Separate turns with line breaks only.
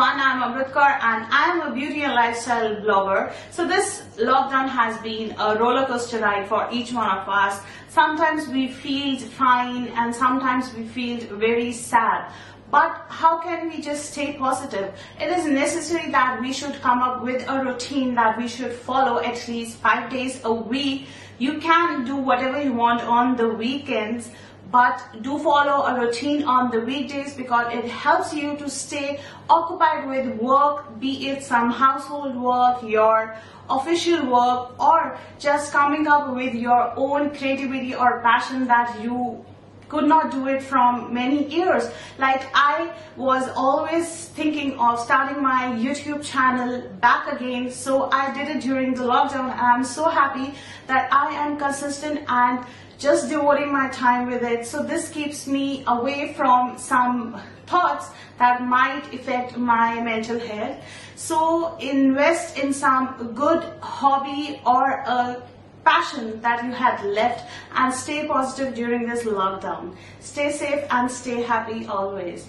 Amrit Kaur and I am a beauty and lifestyle blogger. So this lockdown has been a roller coaster ride for each one of us. Sometimes we feel fine and sometimes we feel very sad. But how can we just stay positive? It is necessary that we should come up with a routine that we should follow at least five days a week. You can do whatever you want on the weekends but do follow a routine on the weekdays because it helps you to stay occupied with work, be it some household work, your official work, or just coming up with your own creativity or passion that you could not do it from many years. Like I was always thinking of starting my YouTube channel back again. So I did it during the lockdown and I'm so happy that I am consistent and just devoting my time with it. So this keeps me away from some thoughts that might affect my mental health. So invest in some good hobby or a passion that you had left and stay positive during this lockdown. Stay safe and stay happy always.